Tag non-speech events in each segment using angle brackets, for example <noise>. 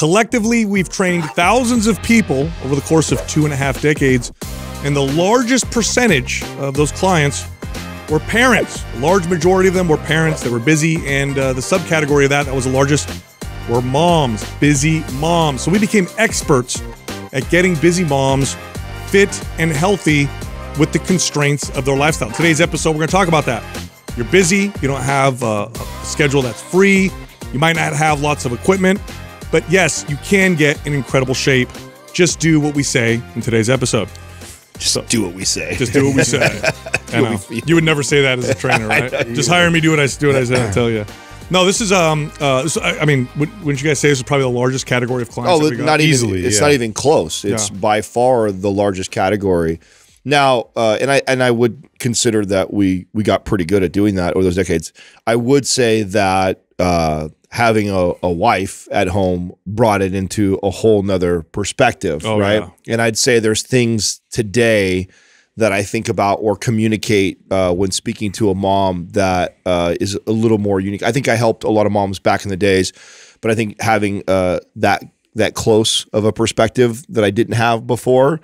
Collectively, we've trained thousands of people over the course of two and a half decades, and the largest percentage of those clients were parents. A large majority of them were parents that were busy, and uh, the subcategory of that that was the largest were moms, busy moms. So we became experts at getting busy moms fit and healthy with the constraints of their lifestyle. Today's episode, we're going to talk about that. You're busy, you don't have a, a schedule that's free, you might not have lots of equipment, but yes, you can get in incredible shape. Just do what we say in today's episode. Just so, do what we say. Just do what we say. <laughs> I know. You would never say that as a trainer, <laughs> right? just hire me, do what I do what I say. I tell you. No, this is um. Uh, this, I mean, wouldn't you guys say this is probably the largest category of clients? Oh, not easily. It's yeah. not even close. It's yeah. by far the largest category. Now, uh, and I and I would consider that we we got pretty good at doing that over those decades. I would say that uh, having a, a wife at home brought it into a whole nother perspective, oh, right? Yeah. And I'd say there's things today that I think about or communicate uh, when speaking to a mom that uh, is a little more unique. I think I helped a lot of moms back in the days, but I think having uh, that that close of a perspective that I didn't have before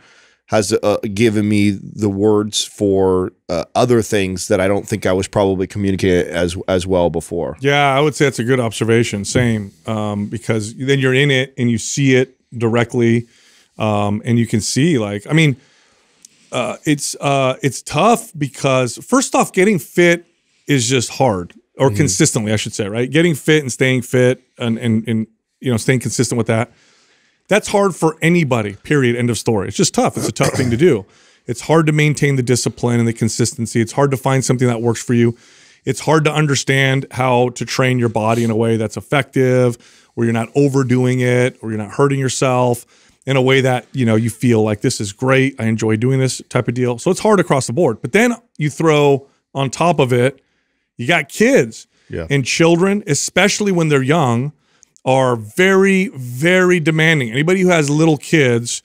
has uh, given me the words for uh, other things that I don't think I was probably communicating as as well before. Yeah, I would say that's a good observation. Same, um, because then you're in it and you see it directly, um, and you can see like I mean, uh, it's uh, it's tough because first off, getting fit is just hard or mm -hmm. consistently, I should say, right? Getting fit and staying fit and and and you know staying consistent with that that's hard for anybody, period. End of story. It's just tough. It's a tough thing to do. It's hard to maintain the discipline and the consistency. It's hard to find something that works for you. It's hard to understand how to train your body in a way that's effective, where you're not overdoing it, or you're not hurting yourself in a way that, you know, you feel like this is great. I enjoy doing this type of deal. So it's hard across the board. But then you throw on top of it, you got kids yeah. and children, especially when they're young are very, very demanding. Anybody who has little kids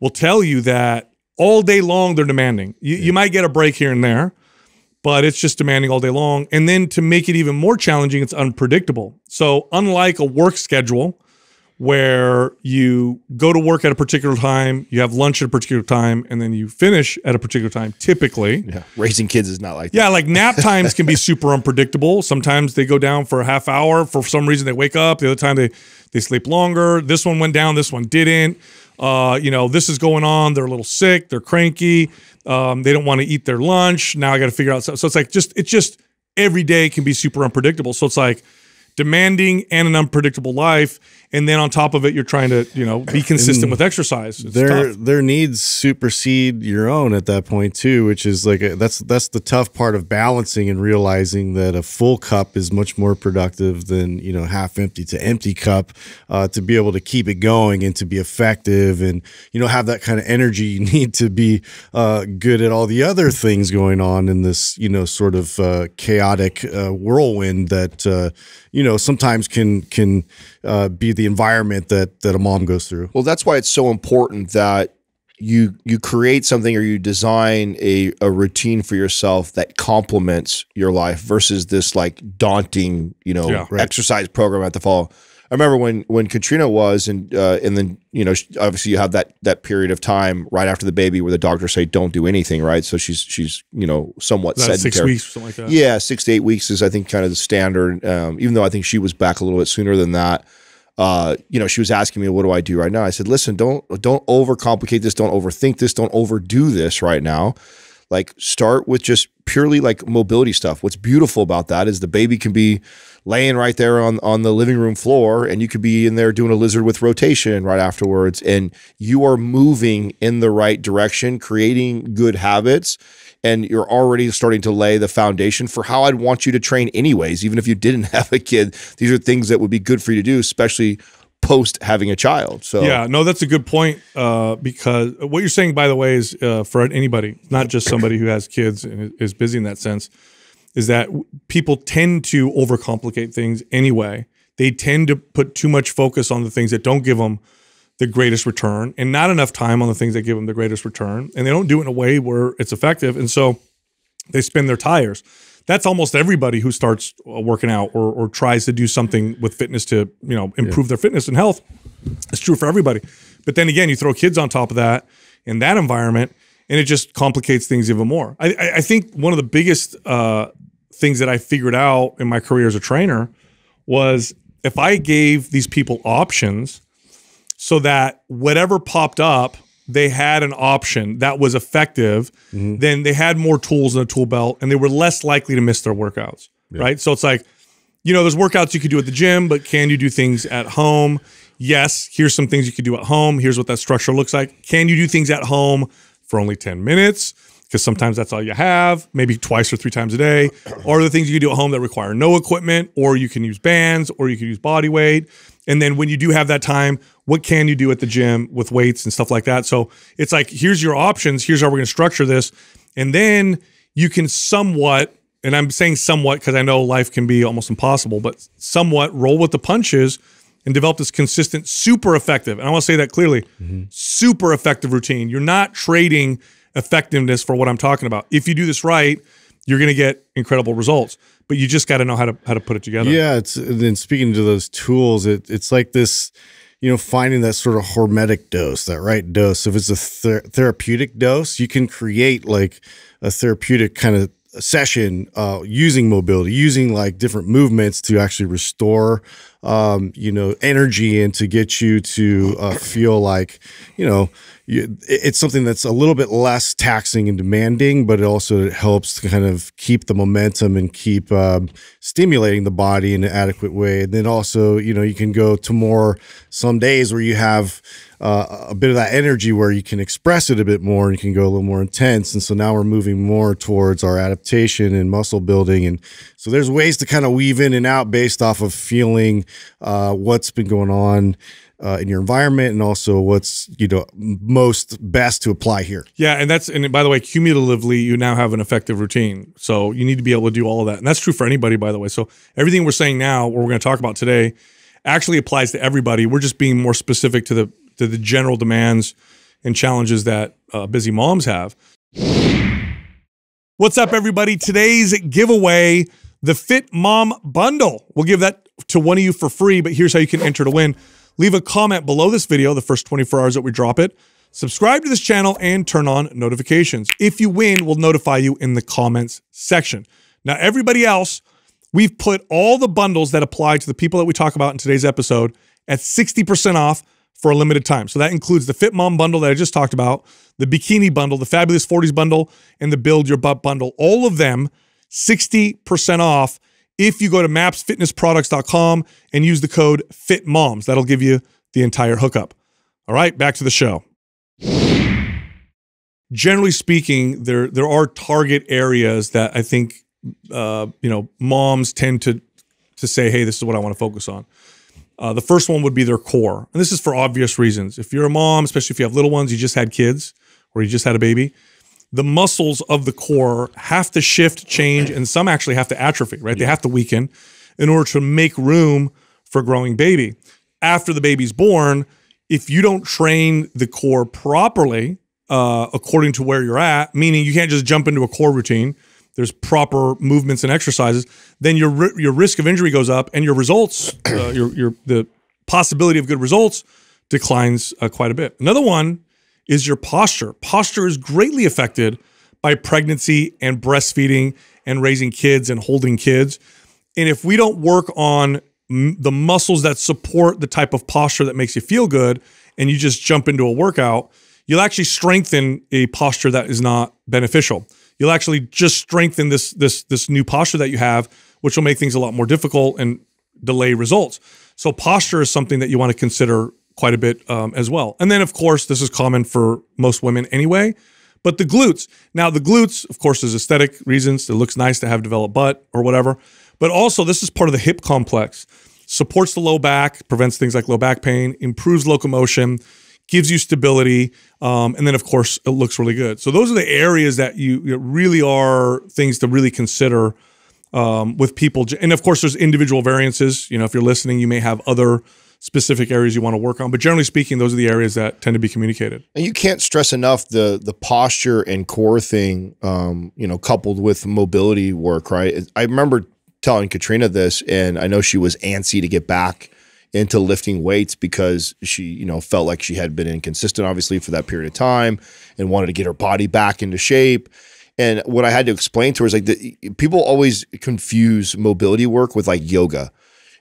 will tell you that all day long they're demanding. You, yeah. you might get a break here and there, but it's just demanding all day long. And then to make it even more challenging, it's unpredictable. So unlike a work schedule, where you go to work at a particular time, you have lunch at a particular time, and then you finish at a particular time, typically. Yeah. Raising kids is not like yeah, that. like nap <laughs> times can be super unpredictable. Sometimes they go down for a half hour. For some reason, they wake up. The other time, they, they sleep longer. This one went down. This one didn't. Uh, you know, this is going on. They're a little sick. They're cranky. Um, they don't want to eat their lunch. Now I got to figure out. So, so it's like just, it's just every day can be super unpredictable. So it's like demanding and an unpredictable life and then on top of it, you're trying to you know be consistent and with exercise. It's their tough. their needs supersede your own at that point too, which is like a, that's that's the tough part of balancing and realizing that a full cup is much more productive than you know half empty to empty cup. Uh, to be able to keep it going and to be effective and you know have that kind of energy, you <laughs> need to be uh, good at all the other things going on in this you know sort of uh, chaotic uh, whirlwind that uh, you know sometimes can can uh, be the environment that that a mom goes through. Well, that's why it's so important that you you create something or you design a, a routine for yourself that complements your life versus this like daunting you know yeah, right. exercise program at the fall I remember when when Katrina was, and uh, and then you know obviously you have that that period of time right after the baby where the doctors say don't do anything, right? So she's she's you know somewhat sedentary. Six weeks, something like that. Yeah, six to eight weeks is I think kind of the standard. Um, even though I think she was back a little bit sooner than that. Uh, you know, she was asking me, "What do I do right now?" I said, "Listen, don't don't overcomplicate this. Don't overthink this. Don't overdo this right now." like start with just purely like mobility stuff. What's beautiful about that is the baby can be laying right there on on the living room floor and you could be in there doing a lizard with rotation right afterwards and you are moving in the right direction, creating good habits and you're already starting to lay the foundation for how I'd want you to train anyways even if you didn't <laughs> have a kid. These are things that would be good for you to do especially post having a child. So yeah, no, that's a good point. Uh, because what you're saying, by the way, is uh, for anybody, not just somebody who has kids and is busy in that sense, is that people tend to overcomplicate things anyway. They tend to put too much focus on the things that don't give them the greatest return, and not enough time on the things that give them the greatest return, and they don't do it in a way where it's effective, and so they spin their tires that's almost everybody who starts uh, working out or, or tries to do something with fitness to you know improve yeah. their fitness and health It's true for everybody. But then again, you throw kids on top of that in that environment, and it just complicates things even more. I, I think one of the biggest uh, things that I figured out in my career as a trainer was if I gave these people options so that whatever popped up, they had an option that was effective, mm-hmm. then they had more tools in the tool belt and they were less likely to miss their workouts. Yeah. Right. So it's like, you know, there's workouts you could do at the gym, but can you do things at home? Yes. Here's some things you could do at home. Here's what that structure looks like. Can you do things at home for only 10 minutes? Because sometimes that's all you have, maybe twice or three times a day. <clears throat> Or the things you can do at home that require no equipment, or you can use bands, or you can use body weight. And then when you do have that time, what can you do at the gym with weights and stuff like that? So it's like, here's your options. Here's how we're going to structure this. And then you can somewhat, and I'm saying somewhat because I know life can be almost impossible, but somewhat roll with the punches and develop this consistent, super effective, and I want to say that clearly, mm-hmm. super effective routine. You're not trading effectiveness for what I'm talking about. If you do this right, you're going to get incredible results but you just got to know how to how to put it together. Yeah, it's then speaking to those tools, it, it's like this, you know, finding that sort of hormetic dose, that right dose. If it's a ther therapeutic dose, you can create like a therapeutic kind of session uh, using mobility, using like different movements to actually restore, um, you know, energy and to get you to uh, feel like, you know, you, it's something that's a little bit less taxing and demanding, but it also helps to kind of keep the momentum and keep um, stimulating the body in an adequate way. And then also, you know, you can go to more some days where you have uh, a bit of that energy where you can express it a bit more and you can go a little more intense. And so now we're moving more towards our adaptation and muscle building. And so there's ways to kind of weave in and out based off of feeling uh, what's been going on uh, in your environment and also what's you know most best to apply here. Yeah, and that's and by the way, cumulatively, you now have an effective routine. So you need to be able to do all of that, and that's true for anybody, by the way. So everything we're saying now, what we're going to talk about today, actually applies to everybody. We're just being more specific to the to the general demands and challenges that uh, busy moms have. What's up, everybody? Today's giveaway, the Fit Mom Bundle. We'll give that to one of you for free, but here's how you can enter to win. Leave a comment below this video the first 24 hours that we drop it. Subscribe to this channel and turn on notifications. If you win, we'll notify you in the comments section. Now, everybody else, we've put all the bundles that apply to the people that we talk about in today's episode at 60% off for a limited time. So that includes the Fit Mom bundle that I just talked about, the Bikini bundle, the Fabulous 40s bundle, and the Build Your Butt bundle. All of them 60% off if you go to mapsfitnessproducts.com and use the code FITMOMS. That'll give you the entire hookup. All right, back to the show. Generally speaking, there there are target areas that I think uh, you know moms tend to to say, "Hey, this is what I want to focus on." Uh, the first one would be their core, and this is for obvious reasons. If you're a mom, especially if you have little ones, you just had kids or you just had a baby, the muscles of the core have to shift, change, and some actually have to atrophy, right? They have to weaken in order to make room for growing baby. After the baby's born, if you don't train the core properly, uh, according to where you're at, meaning you can't just jump into a core routine, there's proper movements and exercises, then your your risk of injury goes up, and your results, uh, <coughs> your your the possibility of good results declines uh, quite a bit. Another one is your posture. Posture is greatly affected by pregnancy and breastfeeding and raising kids and holding kids. And if we don't work on the muscles that support the type of posture that makes you feel good and you just jump into a workout, you'll actually strengthen a posture that is not beneficial. You'll actually just strengthen this this this new posture that you have, which will make things a lot more difficult and delay results. So posture is something that you want to consider quite a bit um, as well. And then, of course, this is common for most women anyway. But the glutes. Now, the glutes, of course, is aesthetic reasons. It looks nice to have developed butt or whatever. But also, this is part of the hip complex. Supports the low back, prevents things like low back pain, improves locomotion, gives you stability, um, and then of course it looks really good. So those are the areas that you really are things to really consider um, with people. And of course, there's individual variances. You know, if you're listening, you may have other specific areas you want to work on. But generally speaking, those are the areas that tend to be communicated. And you can't stress enough the the posture and core thing, um, you know, coupled with mobility work, right? I remember telling Katrina this, and I know she was antsy to get back into lifting weights because she, you know, felt like she had been inconsistent, obviously, for that period of time and wanted to get her body back into shape. And what I had to explain to her is like the, people always confuse mobility work with like yoga.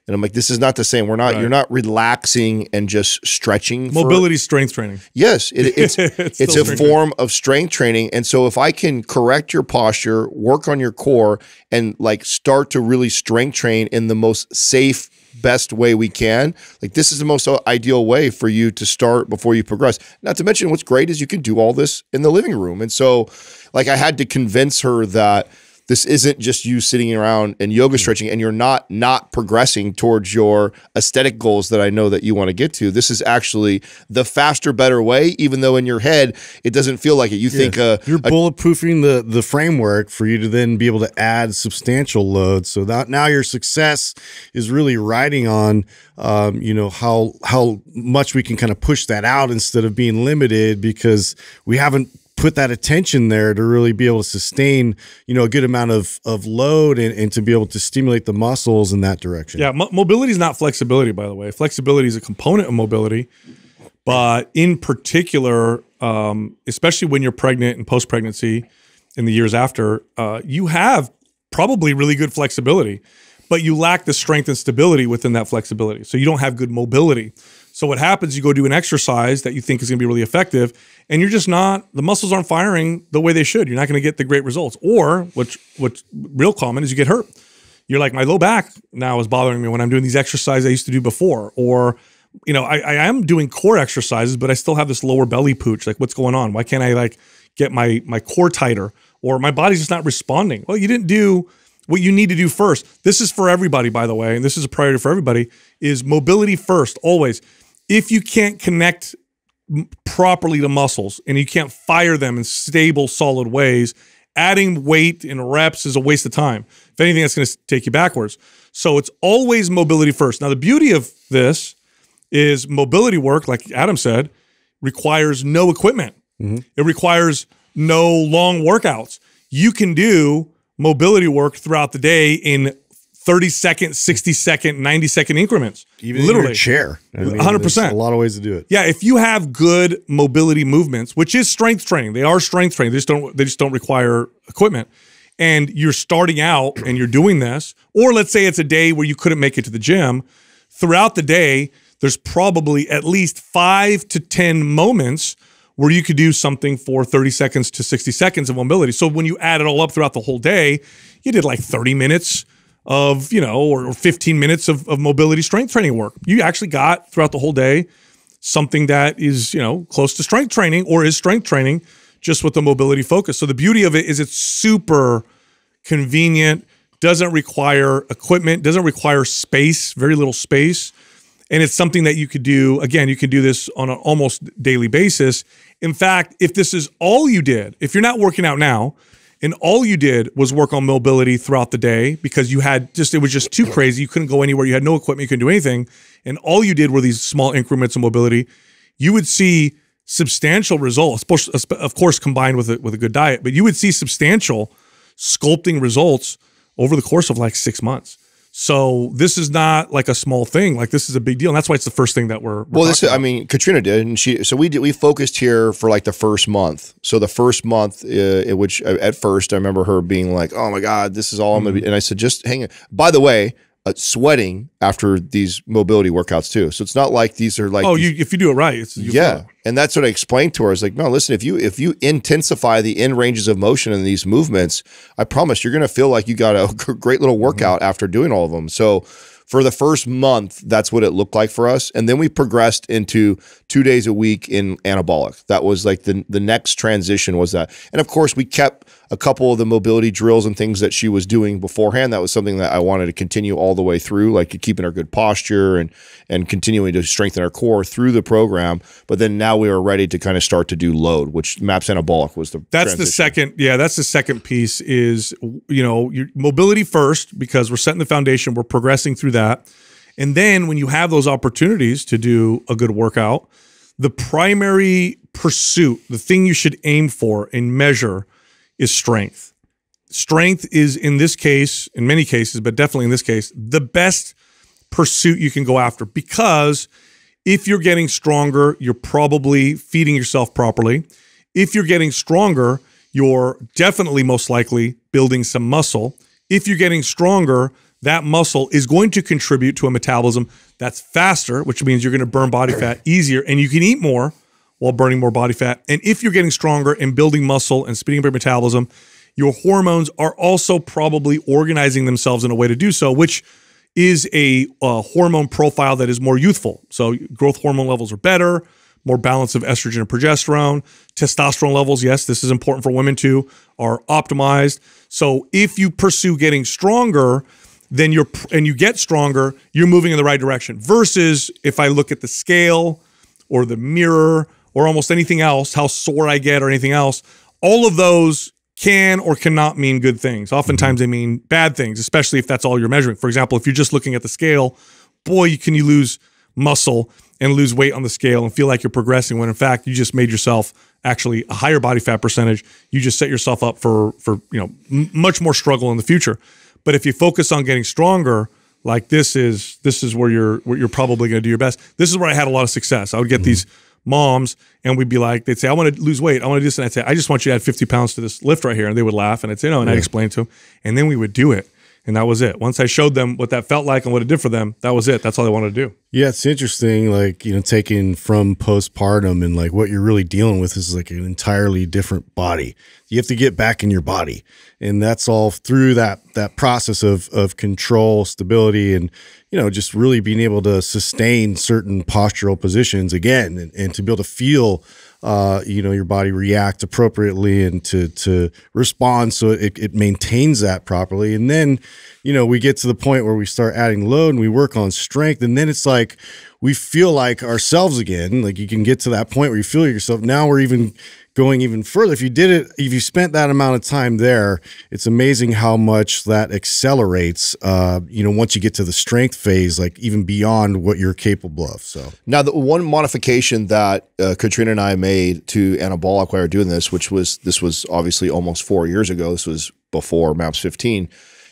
And I'm like, this is not the same. We're not. Right. You're not relaxing and just stretching. Mobility for, strength training. Yes, it, <laughs> it's it's, it's a form training. of strength training. And so if I can correct your posture, work on your core, and like start to really strength train in the most safe best way we can. Like this is the most ideal way for you to start before you progress. Not to mention what's great is you can do all this in the living room. And so like I had to convince her that this isn't just you sitting around and yoga mm. stretching and you're not not progressing towards your aesthetic goals that I know that you want to get to. This is actually the faster, better way, even though in your head it doesn't feel like it. You yeah. think uh, you're bulletproofing the the framework for you to then be able to add substantial load. So that now your success is really riding on um, you know how how much we can kind of push that out instead of being limited because we haven't put that attention there to really be able to sustain, you know, a good amount of of load and, and to be able to stimulate the muscles in that direction. Yeah, mobility is not flexibility, by the way. Flexibility is a component of mobility, but in particular, um, especially when you're pregnant and post pregnancy, in the years after, uh, you have probably really good flexibility, but you lack the strength and stability within that flexibility. So you don't have good mobility. So what happens, you go do an exercise that you think is going to be really effective, and you're just not, the muscles aren't firing the way they should. You're not going to get the great results. Or which what's real common is you get hurt. You're like, my low back now is bothering me when I'm doing these exercises I used to do before. Or, you know, I, I am doing core exercises, but I still have this lower belly pooch. Like, what's going on? Why can't I like get my my core tighter? Or my body's just not responding. Well, you didn't do what you need to do first. This is for everybody, by the way, and this is a priority for everybody, is mobility first, always if you can't connect properly to muscles and you can't fire them in stable, solid ways, adding weight and reps is a waste of time. If anything, that's going to take you backwards. So it's always mobility first. Now, the beauty of this is mobility work, like Adam said, requires no equipment. Mm-hmm. It requires no long workouts. You can do mobility work throughout the day in 30 second, 60 second, 90 second increments. Even literally chair. I mean, 100%. A lot of ways to do it. Yeah, if you have good mobility movements, which is strength training, they are strength training. They just don't they just don't require equipment. And you're starting out and you're doing this, or let's say it's a day where you couldn't make it to the gym, throughout the day there's probably at least 5 to 10 moments where you could do something for 30 seconds to 60 seconds of mobility. So when you add it all up throughout the whole day, you did like 30 minutes of, you know, or, or 15 minutes of, of mobility strength training work. You actually got throughout the whole day something that is, you know, close to strength training or is strength training just with the mobility focus. So the beauty of it is it's super convenient, doesn't require equipment, doesn't require space, very little space. And it's something that you could do, again, you can do this on an almost daily basis. In fact, if this is all you did, if you're not working out now, and all you did was work on mobility throughout the day because you had just it was just too crazy. You couldn't go anywhere. You had no equipment. You couldn't do anything. And all you did were these small increments of mobility. You would see substantial results of course combined with a, with a good diet but you would see substantial sculpting results over the course of like six months so this is not like a small thing. Like this is a big deal, and that's why it's the first thing that we're. we're well, this is, I mean, Katrina did, and she. So we did. We focused here for like the first month. So the first month, uh, which at first I remember her being like, "Oh my God, this is all. I'm gonna be," mm-hmm. and I said, "Just hang it." By the way, uh, sweating after these mobility workouts too. So it's not like these are like oh, these, you if you do it right, it's yeah. And that's what I explained to her. I was like, no, listen, if you if you intensify the end ranges of motion in these movements, I promise you're going to feel like you got a <laughs> great little workout mm-hmm. after doing all of them. So for the first month, that's what it looked like for us. And then we progressed into two days a week in anabolic. That was like the the next transition was that. And of course, we kept a couple of the mobility drills and things that she was doing beforehand. That was something that I wanted to continue all the way through, like keeping her good posture and and continuing to strengthen our core through the program. But then now we were ready to kind of start to do load, which MAPS anabolic was the that's transition. the second yeah that's the second piece is you know your mobility first because we're setting the foundation, we're progressing through that, and then when you have those opportunities to do a good workout, the primary pursuit, the thing you should aim for and measure is strength. Strength is in this case, in many cases, but definitely in this case, the best pursuit you can go after because if you're getting stronger, you're probably feeding yourself properly. If you're getting stronger, you're definitely most likely building some muscle. If you're getting stronger, that muscle is going to contribute to a metabolism that's faster, which means you're going to burn body fat easier and you can eat more while burning more body fat. And if you're getting stronger and building muscle and speeding up your metabolism, your hormones are also probably organizing themselves in a way to do so, which is a, a hormone profile that is more youthful. So growth hormone levels are better, more balance of estrogen and progesterone. Testosterone levels, yes, this is important for women too, are optimized. So if you pursue getting stronger, then you're and you get stronger, you're moving in the right direction. Versus if I look at the scale or the mirror or almost anything else, how sore I get or anything else, all of those can or cannot mean good things. Oftentimes they mean bad things, especially if that's all you're measuring. For example, if you're just looking at the scale, boy, can you lose muscle and lose weight on the scale and feel like you're progressing when in fact you just made yourself actually a higher body fat percentage. You just set yourself up for for, you know, much more struggle in the future. But if you focus on getting stronger, like this is this is where you're where you're probably going to do your best. This is where I had a lot of success. I would get mm -hmm. these moms and we'd be like, they'd say, I want to lose weight. I want to do this. And I'd say, I just want you to add 50 pounds to this lift right here. And they would laugh. And I'd say, no. And yeah. I'd explain to them. And then we would do it. And that was it. Once I showed them what that felt like and what it did for them, that was it. That's all they wanted to do. Yeah, it's interesting. Like, you know, taking from postpartum and like what you're really dealing with is like an entirely different body. You have to get back in your body. And that's all through that that process of of control, stability, and you know, just really being able to sustain certain postural positions again and, and to be able to feel uh, you know, your body react appropriately and to to respond so it, it maintains that properly. And then, you know, we get to the point where we start adding load and we work on strength. And then it's like we feel like ourselves again. Like you can get to that point where you feel yourself. Now we're even going even further, if you did it, if you spent that amount of time there, it's amazing how much that accelerates. Uh, you know, once you get to the strength phase, like even beyond what you're capable of. So now, the one modification that uh, Katrina and I made to anabolic while we were doing this, which was this was obviously almost four years ago. This was before MAPS 15,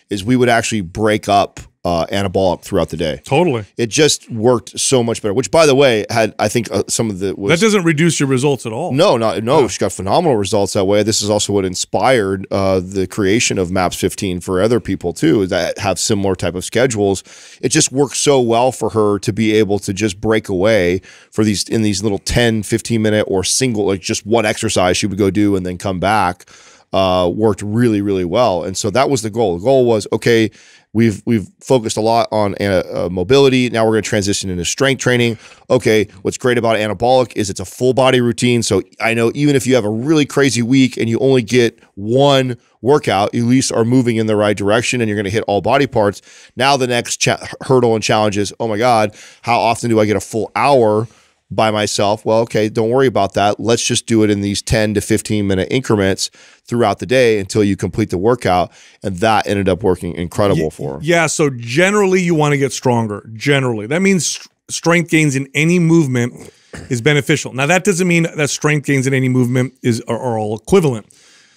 is we would actually break up uh, anabolic throughout the day. Totally. It just worked so much better. Which, by the way, had I think uh, some of the was, that doesn't reduce your results at all. No, not no. Yeah. She got phenomenal results that way. This is also what inspired uh, the creation of Maps 15 for other people too that have similar type of schedules. It just worked so well for her to be able to just break away for these in these little 10, 15 minute or single like just one exercise she would go do and then come back. Uh, worked really, really well. And so that was the goal. The goal was okay, We've we've focused a lot on uh, uh, mobility. Now we're going to transition into strength training. Okay, what's great about anabolic is it's a full body routine. So I know even if you have a really crazy week and you only get one workout, you at least are moving in the right direction and you're going to hit all body parts. Now the next hurdle and challenge is, oh my God, how often do I get a full hour? By myself. Well, okay, don't worry about that. Let's just do it in these 10 to 15 minute increments throughout the day until you complete the workout. And that ended up working incredible for her. Yeah. So generally, you want to get stronger. Generally, that means strength gains in any movement is beneficial. Now, that doesn't mean that strength gains in any movement is are, are all equivalent.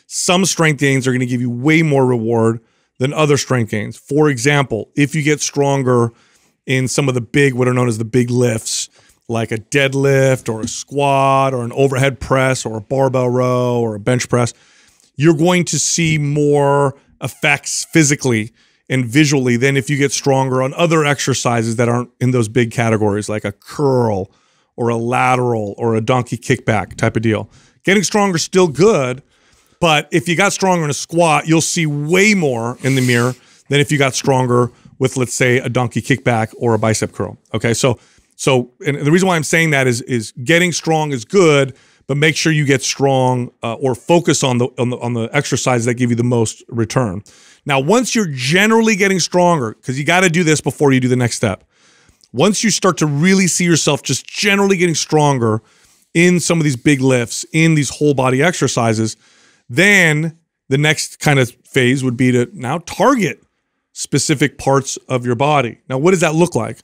Some strength gains are going to give you way more reward than other strength gains. For example, if you get stronger in some of the big, what are known as the big lifts, like a deadlift or a squat or an overhead press or a barbell row or a bench press, you're going to see more effects physically and visually than if you get stronger on other exercises that aren't in those big categories, like a curl or a lateral or a donkey kickback type of deal. Getting stronger is still good, but if you got stronger in a squat, you'll see way more in the mirror than if you got stronger with, let's say, a donkey kickback or a bicep curl. Okay, so so, and the reason why I'm saying that is is getting strong is good, but make sure you get strong uh, or focus on the, on the on the exercises that give you the most return. Now, once you're generally getting stronger, because you got to do this before you do the next step. Once you start to really see yourself just generally getting stronger in some of these big lifts, in these whole body exercises, then the next kind of phase would be to now target specific parts of your body. Now, what does that look like?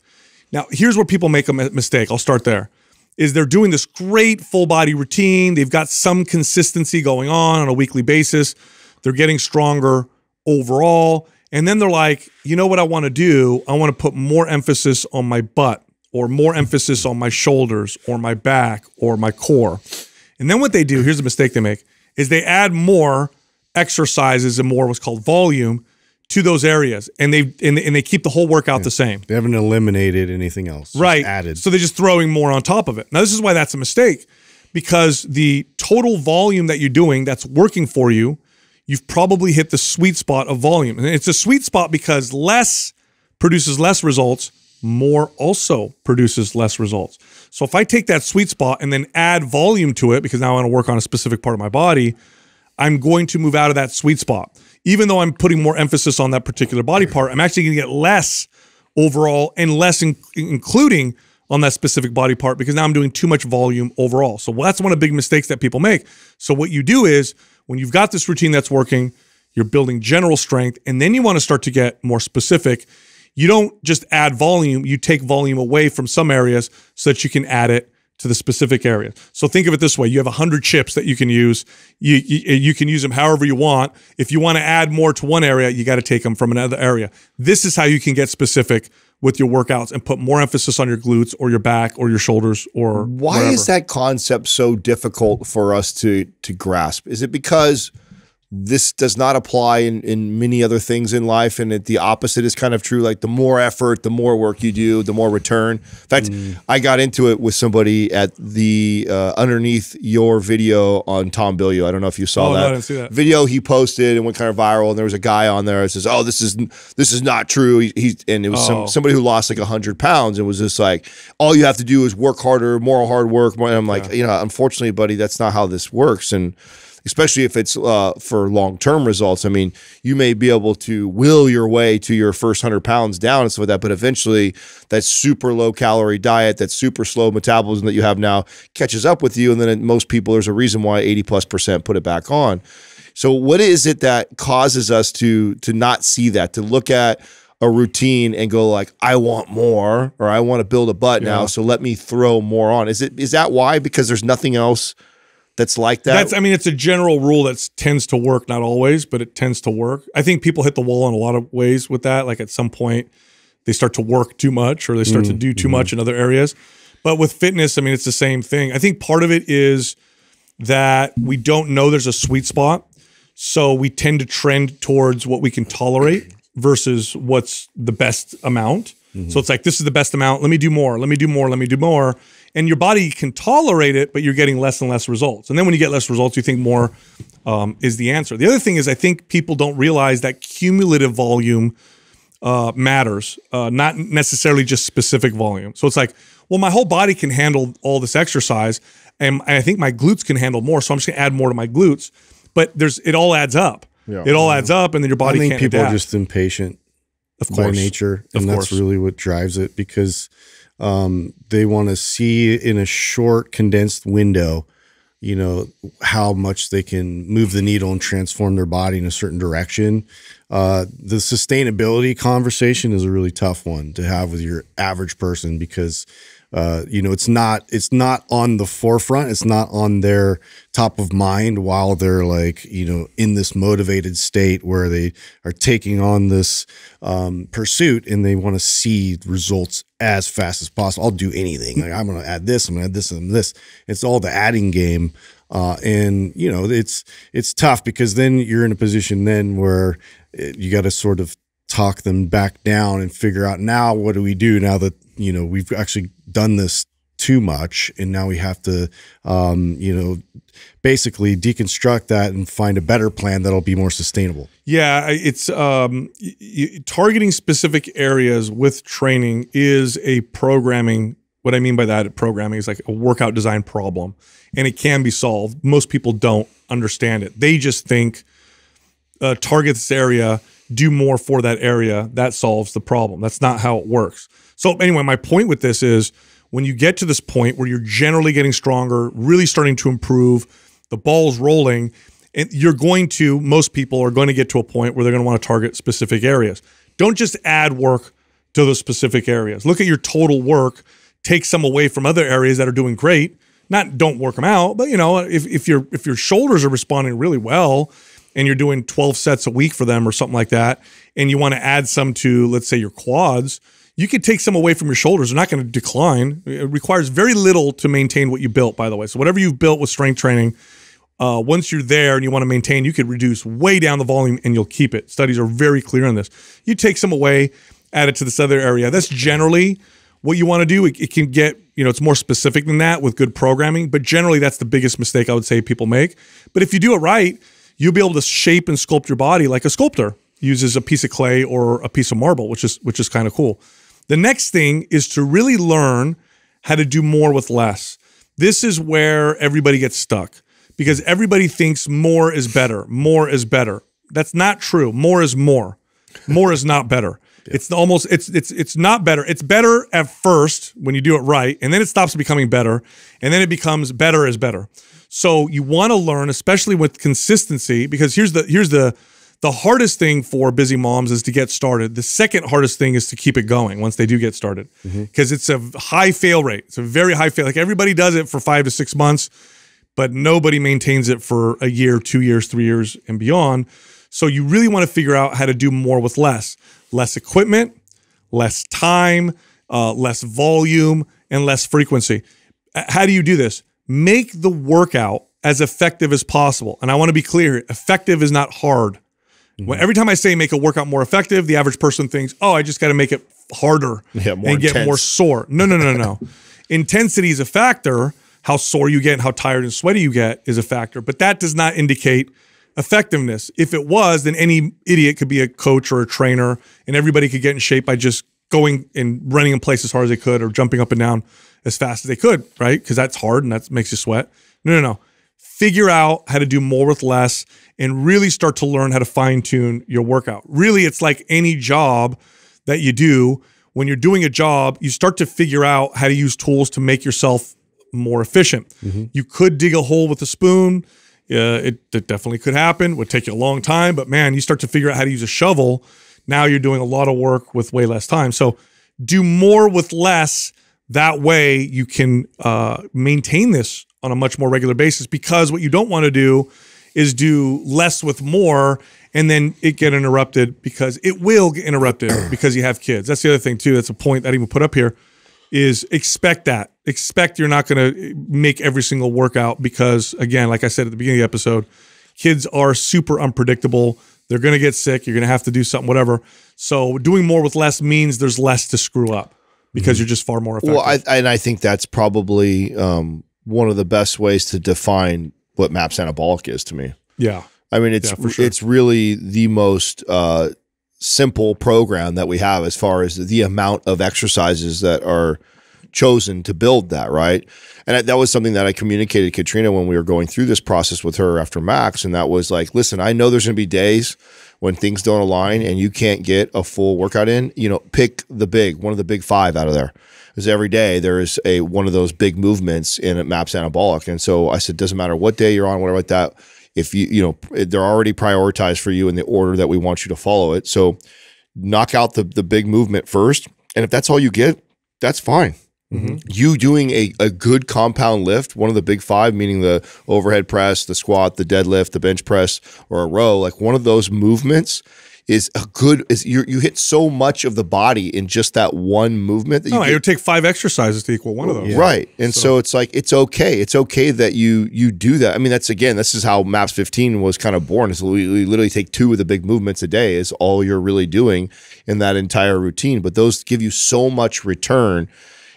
Now, here's where people make a mistake. I'll start there. Is they're doing this great full body routine. They've got some consistency going on on a weekly basis. They're getting stronger overall. And then they're like, you know what I want to do? I want to put more emphasis on my butt or more emphasis on my shoulders or my back or my core. And then what they do, here's the mistake they make, is they add more exercises and more what's called volume to those areas and they and, and they keep the whole workout yeah. the same. They haven't eliminated anything else. Right. Added. So they're just throwing more on top of it. Now this is why that's a mistake because the total volume that you're doing that's working for you, you've probably hit the sweet spot of volume. And it's a sweet spot because less produces less results, more also produces less results. So if I take that sweet spot and then add volume to it because now I want to work on a specific part of my body, I'm going to move out of that sweet spot. Even though I'm putting more emphasis on that particular body part, I'm actually going to get less overall and less in including on that specific body part because now I'm doing too much volume overall. So that's one of the big mistakes that people make. So what you do is when you've got this routine that's working, you're building general strength, and then you want to start to get more specific. You don't just add volume, you take volume away from some areas so that you can add it to the specific area. So think of it this way: you have hundred chips that you can use. You, you, you can use them however you want. If you want to add more to one area, you got to take them from another area. This is how you can get specific with your workouts and put more emphasis on your glutes or your back or your shoulders or why whatever. is that concept so difficult for us to to grasp is it because this does not apply in, in many other things in life and it, the opposite is kind of true like the more effort the more work you do the more return in fact mm. i got into it with somebody at the uh, underneath your video on tom bilyeu i don't know if you saw oh, that. No, I didn't see that video he posted and went kind of viral and there was a guy on there that says oh this is this is not true he, he and it was oh. some, somebody who lost like 100 pounds and was just like all you have to do is work harder more hard work and i'm like yeah. you know unfortunately buddy that's not how this works and especially if it's uh, for long term results. I mean, you may be able to will your way to your first hundred pounds down and stuff like that, but eventually that super low calorie diet, that super slow metabolism that you have now catches up with you. And then most people, there's a reason why 80 plus percent put it back on. So what is it that causes us to to not see that, to look at a routine and go like, I want more, or I want to build a butt yeah. now, so let me throw more on. Is it is that why? Because there's nothing else that's like that? That's I mean, it's a general rule that tends to work, not always, but it tends to work. I think people hit the wall in a lot of ways with that. Like at some point, they start to work too much or they start mm, to do too mm. much in other areas. But with fitness, I mean, it's the same thing. I think part of it is that we don't know there's a sweet spot. So we tend to trend towards what we can tolerate versus what's the best amount. Mm-hmm. So it's like, this is the best amount. Let me do more. Let me do more. Let me do more and your body can tolerate it, but you're getting less and less results. And then when you get less results, you think more um, is the answer. The other thing is, I think people don't realize that cumulative volume uh, matters, uh, not necessarily just specific volume. So it's like, well, my whole body can handle all this exercise, and I think my glutes can handle more. So I'm just gonna add more to my glutes. But there's it all adds up. Yeah. It all adds up, and then your body. I think people adapt. are just impatient of course. by nature, and that's really what drives it because um, they want to see in a short, condensed window, you know, how much they can move the needle and transform their body in a certain direction. Uh, the sustainability conversation is a really tough one to have with your average person because uh, you know, it's not it's not on the forefront. It's not on their top of mind while they're like you know in this motivated state where they are taking on this um, pursuit and they want to see results as fast as possible. I'll do anything. Like I'm to add this. I'm to add this and this. It's all the adding game. Uh, and you know it's it's tough because then you're in a position then where eh, you got to sort of talk them back down and figure out now what do we do now that you know we've actually done this too much and now we have to um, you know basically deconstruct that and find a better plan that'll be more sustainable. Yeah it's um, targeting specific areas with training is a programming what i mean by that programming is like a workout design problem and it can be solved. Most people don't understand it. They just think uh, target this area do more for that area that solves the problem. That's not how it works so anyway, my point with this is when you get to this point where you're generally getting stronger, really starting to improve, the ball's rolling, and you're going to, most people are going to get to a point where they're going to want to target specific areas. Don't just add work to those specific areas. Look at your total work, take some away from other areas that are doing great. Not don't work them out, but you know, if, if your if your shoulders are responding really well and you're doing 12 sets a week for them or something like that, and you want to add some to, let's say, your quads, you could take some away from your shoulders. They're not going to decline. It requires very little to maintain what you built, by the way. So whatever you've built with strength training, uh, once you're there and you want to maintain, you could reduce way down the volume and you'll keep it. Studies are very clear on this. You take some away, add it to this other area. That's generally what you want to do. It, it, can get, you know, it's more specific than that with good programming, but generally that's the biggest mistake I would say people make. But if you do it right, you'll be able to shape and sculpt your body like a sculptor uses a piece of clay or a piece of marble, which is which is kind of cool. The next thing is to really learn how to do more with less. This is where everybody gets stuck because everybody thinks more is better. More is better. That's not true. More is more. More is not better. <laughs> Yeah. It's almost it's it's it's not better. It's better at first when you do it right, and then it stops becoming better, and then it becomes better as better. So you want to learn, especially with consistency, because here's the here's the the hardest thing for busy moms is to get started. The second hardest thing is to keep it going once they do get started, because mm-hmm. it's a high fail rate. It's a very high fail. Like everybody does it for five to six months, but nobody maintains it for a year, two years, three years, and beyond. So you really want to figure out how to do more with less less equipment, less time, uh, less volume, and less frequency. How do you do this? Make the workout as effective as possible. And I want to be clear effective is not hard. Mm-hmm. When, every time I say make a workout more effective, the average person thinks, oh, I just got to make it harder yeah, and intense. get more sore. No, no, no, no. <laughs> Intensity is a factor. How sore you get and how tired and sweaty you get is a factor, but that does not indicate effectiveness. If it was, then any idiot could be a coach or a trainer, and everybody could get in shape by just going and running in place as hard as they could or jumping up and down as fast as they could, right? Because that's hard and that makes you sweat. No, no, no. Figure out how to do more with less and really start to learn how to fine tune your workout. Really, it's like any job that you do. When you're doing a job, you start to figure out how to use tools to make yourself more efficient. Mm-hmm. You could dig a hole with a spoon uh, it, it definitely could happen. Would take you a long time, but man, you start to figure out how to use a shovel. Now you're doing a lot of work with way less time. So do more with less. That way you can uh, maintain this on a much more regular basis. Because what you don't want to do is do less with more and then it get interrupted because it will get interrupted <clears throat> because you have kids. That's the other thing too. That's a point that I even put up here is expect that. Expect you're not going to make every single workout because, again, like I said at the beginning of the episode, kids are super unpredictable. They're going to get sick. You're going to have to do something, whatever. So doing more with less means there's less to screw up because mm-hmm. you're just far more effective. Well, I, and I think that's probably um, one of the best ways to define what MAPS Anabolic is to me. Yeah. I mean, it's yeah, sure. it's really the most uh, simple program that we have as far as the amount of exercises that are chosen to build that, right? And that was something that I communicated to Katrina when we were going through this process with her after Max. And that was like, listen, I know there's going to be days when things don't align and you can't get a full workout in. You know, pick the big, one of the big five out of there. Because every day there is a one of those big movements in MAPS Anabolic. And so I said, doesn't matter what day you're on, whatever like that if you you know they're already prioritized for you in the order that we want you to follow it. So knock out the the big movement first, and if that's all you get, that's fine. Mm-hmm. You doing a, a good compound lift, one of the big five, meaning the overhead press, the squat, the deadlift, the bench press, or a row, like one of those movements is a good is you you hit so much of the body in just that one movement that you oh, it would take five exercises to equal one of those. Yeah. Right. And so. so. it's like it's okay. It's okay that you you do that. I mean, that's again, this is how MAPS 15 was kind of born. Is we, we literally take two of the big movements a day is all you're really doing in that entire routine. But those give you so much return.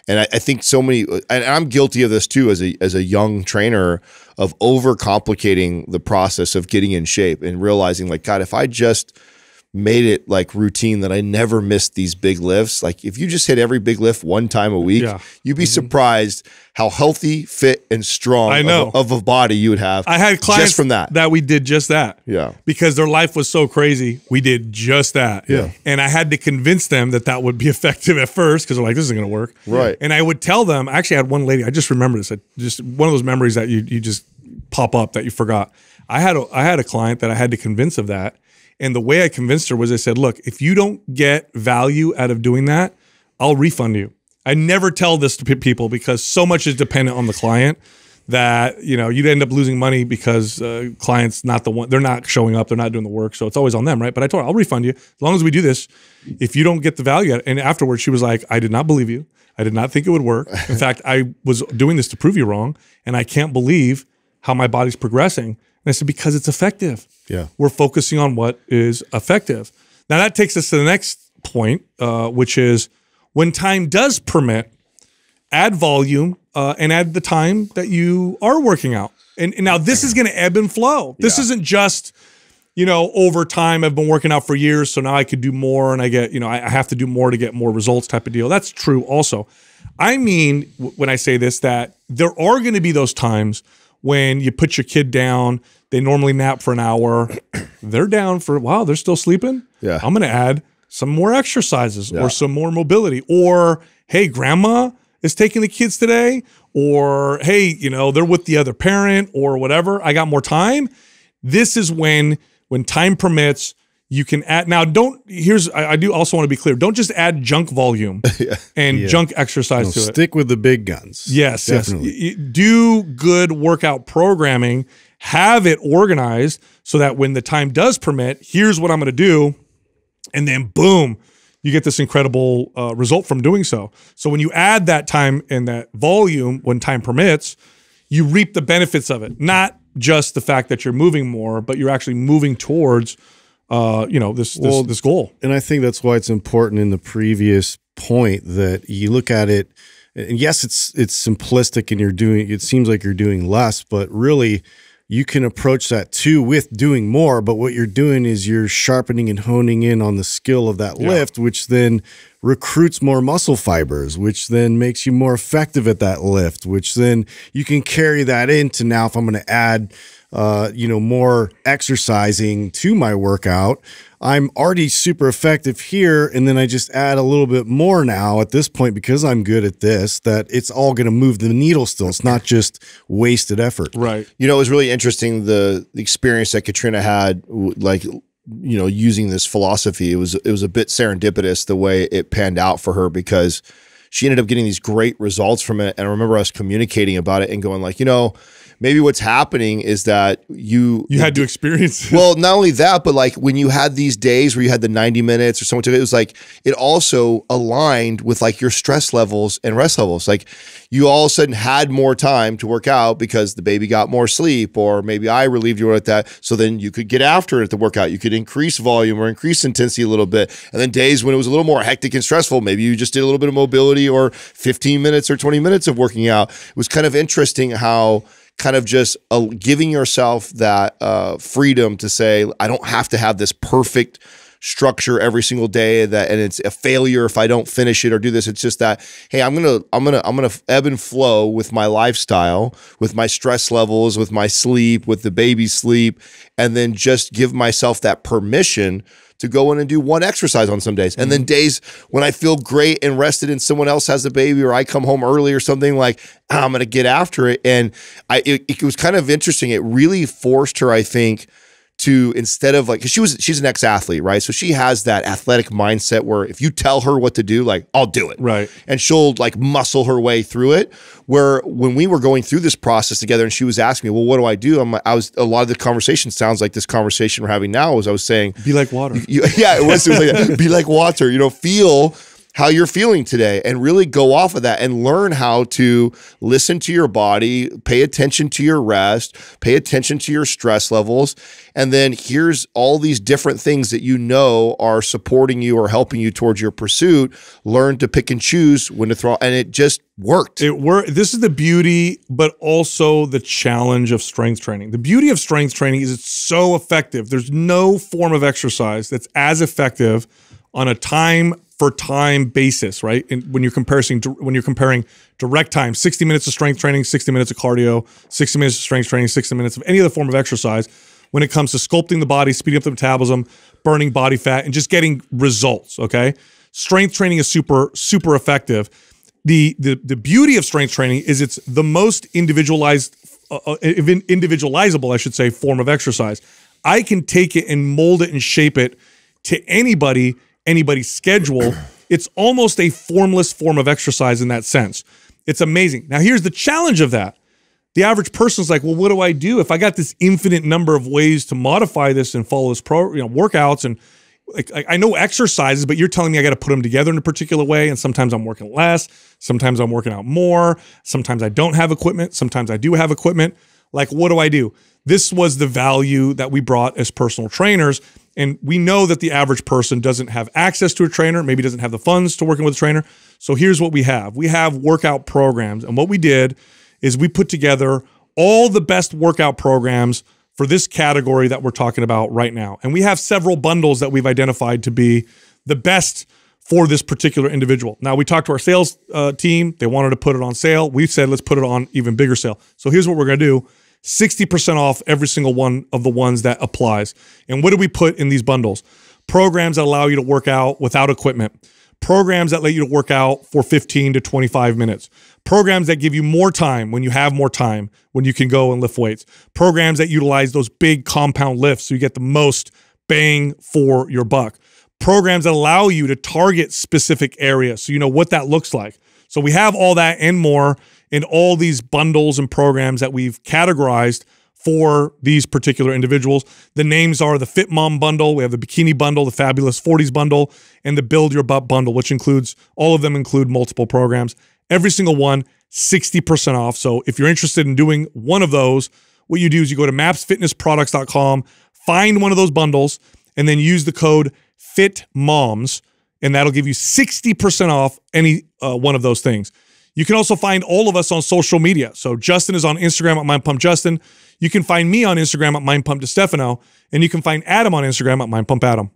And I, I think so many and I'm guilty of this too as a as a young trainer of overcomplicating the process of getting in shape and realizing like, God, if I just made it like routine that I never missed these big lifts. Like if you just hit every big lift one time a week, yeah. you'd be mm-hmm. surprised how healthy, fit, and strong I know. Of, a, of, a, body you would have. I had clients just from that that we did just that. Yeah, because their life was so crazy, we did just that. Yeah, and I had to convince them that that would be <laughs> effective at first because they're like, "This isn't going to work." Right. And I would tell them. I actually had one lady. I just remember this. I just one of those memories that you you just pop up that you forgot. I had a I had a client that I had to convince of that and the way I convinced her was I said, look, if you don't get value out of doing that, I'll refund you. I never tell this to people because so much is dependent on the client that you know you'd end up losing money because uh, clients not the one they're not showing up they're not doing the work so it's always on them right? But i told her i'll refund you. As long as we do this if you don't get the value out and afterwards she was like i did not believe you. I did not think it would work. In <laughs> fact i was doing this to prove you wrong and i can't believe how my body's progressing and i said because it's effective Yeah. we're focusing on what is effective now that takes us to the next point uh, which is when time does permit add volume uh, and add the time that you are working out. And, and now this is going to ebb and flow. This Yeah. isn't just, you know, over time. I've been working out for years, so now I could do more, and I get, you know, I have to do more to get more results, type of deal. That's true. Also, I mean, when I say this, that there are going to be those times when you put your kid down. They normally nap for an hour. <coughs> They're down for wow. They're still sleeping. Yeah. I'm going to add some more exercises Yeah. or some more mobility. Or hey, grandma is taking the kids today. Or hey, you know they're with the other parent or whatever. I got more time. This is when when time permits. You can add now. Don't here's I, I do also want to be clear. Don't just add junk volume <laughs> and junk exercise No, to it. stick with the big guns. Yes, definitely. yes. Do good workout programming. Have it organized so that when the time does permit, here's what I'm going to do, and then boom, you get this incredible uh, result from doing so. So when you add that time and that volume when time permits, you reap the benefits of it. Not just the fact that you're moving more, but you're actually moving towards, uh, you know, this this, Well, this goal. And I think that's why it's important in the previous point that you look at it. And yes, it's it's simplistic, and you're doing. It seems like you're doing less, but really, you can approach that too with doing more. But what you're doing is you're sharpening and honing in on the skill of that lift, which then recruits more muscle fibers, which then makes you more effective at that lift, which then you can carry that into now. If I'm going to add uh, you know, more exercising to my workout, I'm already super effective here. And then I just add a little bit more now at this point because I'm good at this, that it's all going to move the needle still. It's not just wasted effort. Right. You know, it was really interesting the, the experience that Katrina had, like you know, using this philosophy. It was it was a bit serendipitous the way it panned out for her because she ended up getting these great results from it. And I remember us communicating about it and going like, you know, maybe what's happening is that you You had to experience. it. well, not only that, but like when you had these days where you had the 90 minutes or so much of it, it was like it also aligned with like your stress levels and rest levels. Like you all of a sudden had more time to work out because the baby got more sleep, or maybe I relieved you at that. So then you could get after it at the workout. You could increase volume or increase intensity a little bit. And then days when it was a little more hectic and stressful, maybe you just did a little bit of mobility or 15 minutes or 20 minutes of working out. It was kind of interesting how kind of just uh, giving yourself that uh, freedom to say, I don't have to have this perfect structure every single day that and it's a failure if I don't finish it or do this it's just that hey I'm going to I'm going to I'm going to ebb and flow with my lifestyle with my stress levels with my sleep with the baby sleep and then just give myself that permission to go in and do one exercise on some days. And then days when I feel great and rested and someone else has a baby or I come home early or something like "Ah, I'm going to get after it. And I, it, it was kind of interesting. It really forced her, I think, to instead of like, cause she was, she's an ex athlete, right? So she has that athletic mindset where if you tell her what to do, like, I'll do it. Right. And she'll like muscle her way through it. Where when we were going through this process together and she was asking me, well, what do I do? I'm, like, I was, a lot of the conversation sounds like this conversation we're having now was I was saying, Be like water. you, <laughs> yeah, it was, it was like be like water. You know, feel how you're feeling today and really go off of that and learn how to listen to your body, pay attention to your rest, pay attention to your stress levels. And then here's all these different things that you know are supporting you or helping you towards your pursuit. Learn to pick and choose when to throw. And it just worked. it were this is the beauty but also the challenge of strength training the beauty of strength training is it's so effective there's no form of exercise that's as effective on a time for time basis right? And when you're comparing when you're comparing direct time 60 minutes of strength training 60 minutes of cardio 60 minutes of strength training 60 minutes of any other form of exercise when it comes to sculpting the body speeding up the metabolism burning body fat and just getting results okay? Strength training is super super effective. The the the beauty of strength training is it's the most individualized uh, uh, individualizable I should say form of exercise. I can take it and mold it and shape it to anybody anybody's schedule. <clears throat> It's almost a formless form of exercise in that sense. It's amazing. Now here's the challenge of that. the average person's like, well, what do I do if I got this infinite number of ways to modify this and follow this pro, you know, workouts and like I know exercises, but you're telling me I got to put them together in a particular way. And sometimes I'm working less, sometimes I'm working out more, sometimes I don't have equipment, sometimes I do have equipment. Like, what do I do? This was the value that we brought as personal trainers. And we know that the average person doesn't have access to a trainer, maybe doesn't have the funds to working with a trainer. So here's what we have we have workout programs. And what we did is we put together all the best workout programs for this category that we're talking about right now. And we have several bundles that we've identified to be the best for this particular individual. Now, we talked to our sales uh, team. They wanted to put it on sale. We said, let's put it on even bigger sale. So here's what we're going to do 60% off every single one of the ones that applies. And what do we put in these bundles? Programs that allow you to work out without equipment programs that let you to work out for 15 to 25 minutes, programs that give you more time when you have more time, when you can go and lift weights, programs that utilize those big compound lifts so you get the most bang for your buck, programs that allow you to target specific areas so you know what that looks like. So we have all that and more in all these bundles and programs that we've categorized for these particular individuals. The names are the Fit Mom bundle, we have the Bikini bundle, the Fabulous 40s bundle, and the Build Your Butt bundle, which includes all of them include multiple programs. Every single one, 60% off. So if you're interested in doing one of those, what you do is you go to mapsfitnessproducts.com, find one of those bundles, and then use the code FITMOMS, and that'll give you 60% off any uh, one of those things. You can also find all of us on social media. So Justin is on Instagram at Mind Pump Justin. You can find me on Instagram at MindPumpDeStefano, and you can find Adam on Instagram at MindPumpAdam.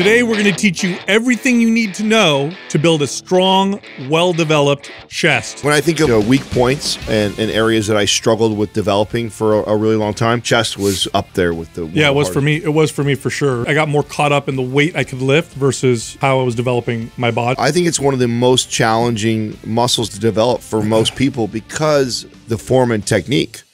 Today, we're going to teach you everything you need to know to build a strong, well developed chest. When I think of you know, weak points and, and, areas that I struggled with developing for a, a, really long time, chest was up there with the. Yeah, it was for me. It was for me for sure. I got more caught up in the weight I could lift versus how I was developing my body. I think it's one of the most challenging muscles to develop for most people because the form and technique.